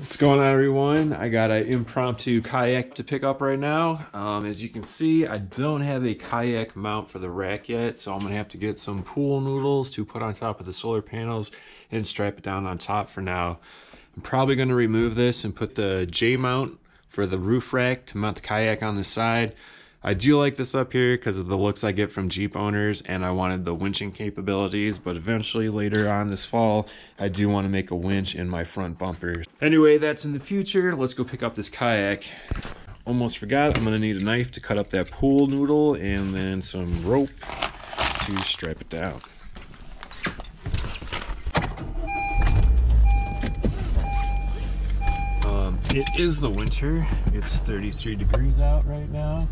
What's going on everyone? I got an impromptu kayak to pick up right now. Um, as you can see, I don't have a kayak mount for the rack yet, so I'm gonna have to get some pool noodles to put on top of the solar panels and strap it down on top for now. I'm probably gonna remove this and put the J mount for the roof rack to mount the kayak on the side. I do like this up here because of the looks I get from Jeep owners and I wanted the winching capabilities, but eventually later on this fall, I do want to make a winch in my front bumper. Anyway, that's in the future. Let's go pick up this kayak. Almost forgot, I'm gonna need a knife to cut up that pool noodle and then some rope to strap it down. Um, it is the winter. It's 33 degrees out right now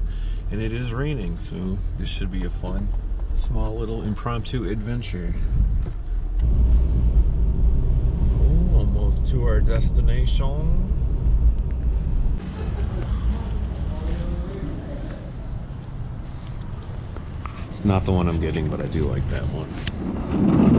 and it is raining so this should be a fun small little impromptu adventure. Almost to our destination. It's not the one I'm getting but I do like that one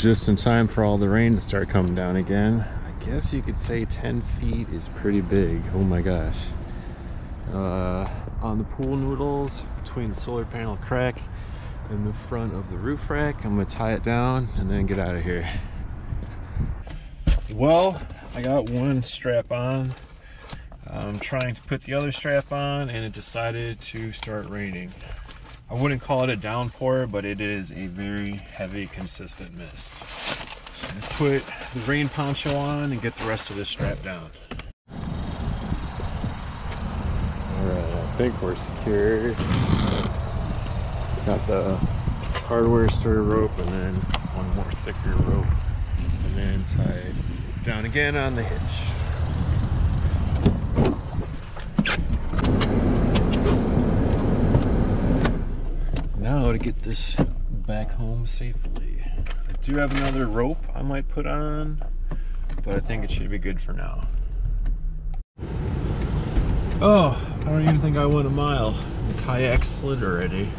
just in time for all the rain to start coming down again. I guess you could say 10 feet is pretty big. Oh my gosh. Uh, on the pool noodles between the solar panel crack and the front of the roof rack, I'm gonna tie it down and then get out of here. Well, I got one strap on. I'm trying to put the other strap on and it decided to start raining. I wouldn't call it a downpour, but it is a very heavy, consistent mist. So I'm put the rain poncho on and get the rest of this strap down. Alright, I think we're secure. Got the hardware store rope and then one more thicker rope. And then tied down again on the hitch. Now to get this back home safely. I do have another rope I might put on, but I think it should be good for now. Oh, I don't even think I went a mile. The kayak slid already.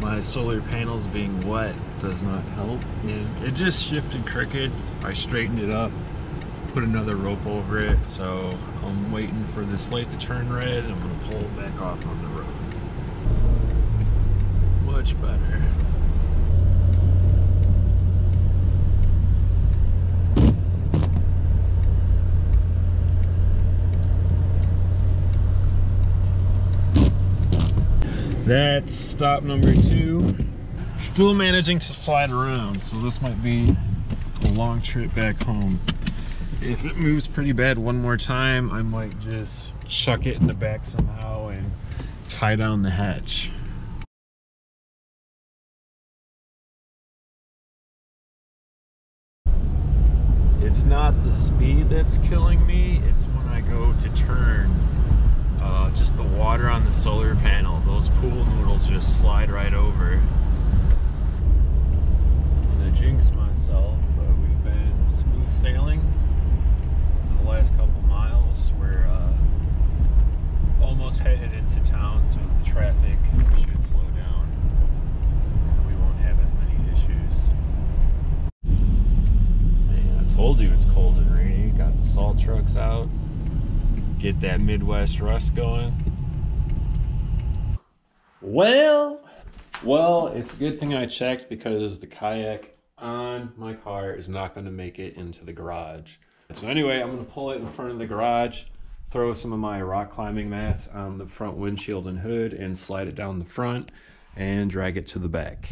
My solar panels being wet does not help. And it just shifted crooked. I straightened it up, put another rope over it. So I'm waiting for this light to turn red. I'm gonna pull back off on the road much better. That's stop number two. Still managing to slide around, so this might be a long trip back home. If it moves pretty bad one more time, I might just chuck it in the back somehow and tie down the hatch. Not the speed that's killing me it's when I go to turn uh, just the water on the solar panel those pool noodles just slide right over. And I jinx myself but we've been smooth sailing for the last couple miles. We're uh, almost headed into town so the traffic should slow down told you it's cold and rainy. Got the salt trucks out. Get that Midwest rust going. Well, well, it's a good thing I checked because the kayak on my car is not going to make it into the garage. So anyway, I'm going to pull it in front of the garage, throw some of my rock climbing mats on the front windshield and hood and slide it down the front and drag it to the back.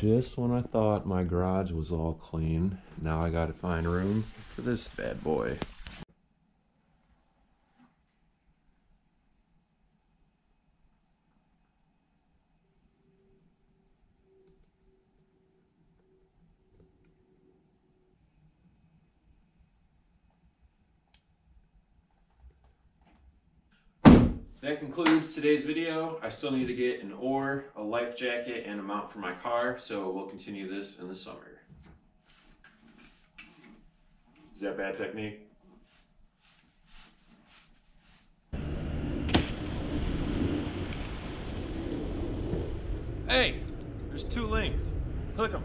Just when I thought my garage was all clean, now I gotta find room for this bad boy. That concludes today's video. I still need to get an oar, a life jacket, and a mount for my car, so we'll continue this in the summer. Is that bad technique? Hey, there's two links. Click them.